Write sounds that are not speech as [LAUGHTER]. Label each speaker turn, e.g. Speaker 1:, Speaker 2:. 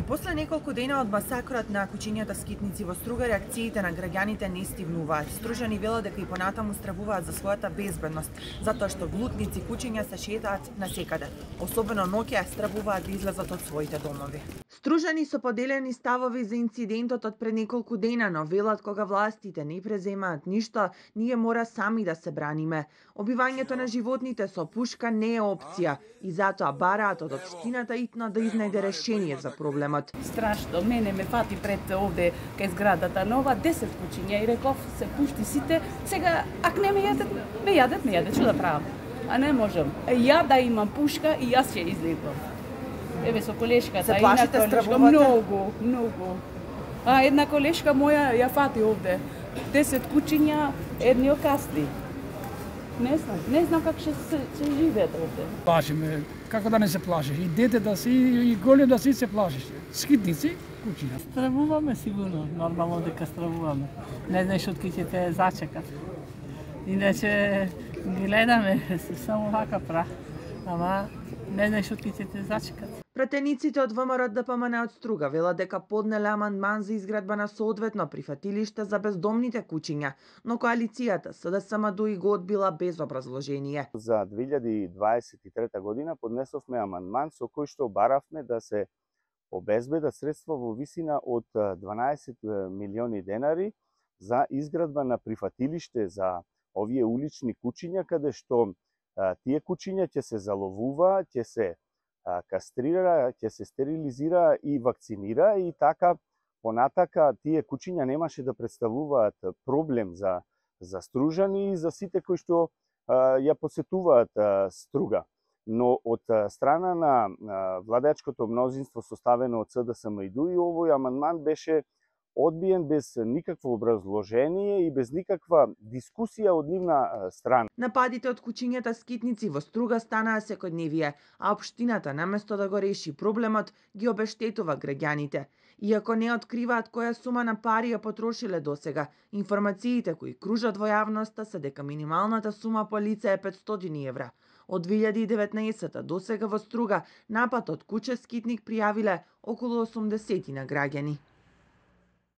Speaker 1: И после неколку дена од масакрот на кучињата скитници во Струга, реакциите на граѓаните не стивнуваат. Стружани велат дека и понатаму стравуваат за својата безбедност, затоа што глутници кучиња се шетаат на секаде. Особено ноќе стравуваат да излезат од своите домови. Стружани со поделени ставови за инцидентот од пред неколку дена, но велат кога властите не преземаат ништо, ние мора сами да се браниме. Обивањето на животните со пушка не е опција и затоа бараат од општината итно да изнајде решение за проблемот.
Speaker 2: Страшно, мене ме фати пред овде кај зградата нова 10 кучиња и реков се пушти сите. Сега ак не ме јадат, ме јадат, ме јадат, што да правам? А не можам. Ја да имам пушка и јас ќе излегувам. Еве со колешката,
Speaker 1: Се
Speaker 2: една
Speaker 1: плашите,
Speaker 2: колешка,
Speaker 1: стравувате?
Speaker 2: многу, многу. А една колешка моја ја фати овде. 10 кучиња, едни окасли. Не знам, не знам как ќе се, се живеат овде.
Speaker 3: Плашиме, како да не се плашиш? И дете да си, и голем да си се плашиш. Скитници, кучиња.
Speaker 4: Стравуваме сигурно, нормално дека стравуваме. Не знаеш од ќе те зачекат. Иначе гледаме, [LAUGHS] само вака пра. Ама не знаеш од ќе те зачекат.
Speaker 1: Пратениците од ВМРО ДПМН од Струга велат дека поднеле амандман за изградба на соодветно прифатилиште за бездомните кучиња, но коалицијата СДСМ дуи го одбила без образложение.
Speaker 5: за 2023 година поднесовме амандман со кој што баравме да се обезбедат средства во висина од а, 12 милиони денари за изградба на прифатилиште за овие улични кучиња каде што тие кучиња ќе се заловува, ќе се кастрира, ќе се стерилизира и вакцинира и така понатака тие кучиња немаше да представуваат проблем за за стружани и за сите кои што ја посетуваат Струга. Но од страна на владачкото мнозинство составено од СДСМ и ДУИ, овој амандман беше одбиен без никакво образложение и без никаква дискусија од нивна страна.
Speaker 1: Нападите од кучињата скитници во Струга станаа секојдневие, а општината наместо да го реши проблемот, ги обештетува граѓаните. Иако не откриваат која сума на пари ја потрошиле досега, информациите кои кружат во јавноста се дека минималната сума по лице е 500 евра. Од 2019 до сега во Струга напад од куче скитник пријавиле околу 80 на граѓани.